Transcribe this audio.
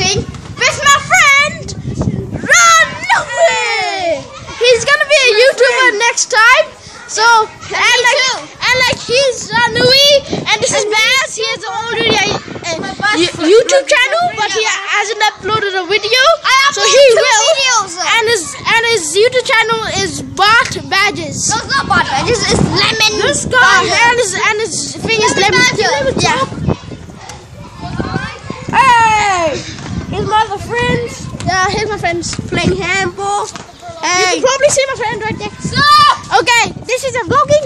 meeting with my friend Run away. He's gonna be a YouTuber next time. So and like and like he's Ranui and this is Baz. He has already a, a Yo- YouTube channel, but he hasn't uploaded a video. So he will. And his and his YouTube channel is Bart Badges. No, it's not butter. This is lemon. This guy and his and his thing is lemon. Badger. Yeah. Hey, here's my other friends. Yeah, here's my friends playing handball. You can probably see my friend right there. Stop! Okay, this is a vlogging.